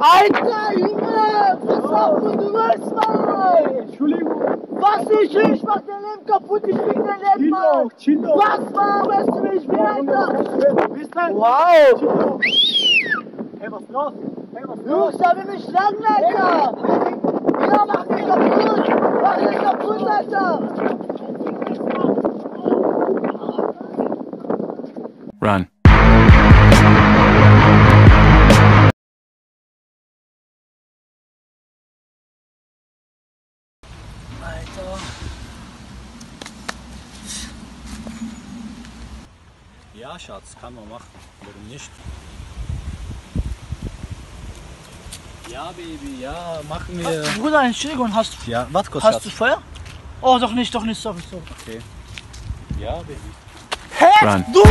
Alter, Junge! Was auf du drückst, Mann! Entschuldigung. Was nicht, ich mach dein Leben kaputt, ich fick dein Leben, doch, chill doch. Was, Mann? Weißt du, wie ich bin, Alter? Bis dann. Wow! Hey, was los? Hey, was los? Jungs, da will mich lang, Alter! Ja, mach mich kaputt! Mach mich kaputt, Alter! Run. Ja, Schatz, kann man machen. Warum nicht? Ja, Baby, ja, machen wir. Bruder, Entschuldigung, hast, Ja, warte kurz, hast du Feuer? Oh, doch nicht, doch nicht, sorry, sorry. Okay. Ja, Baby. Hä? Run. Du!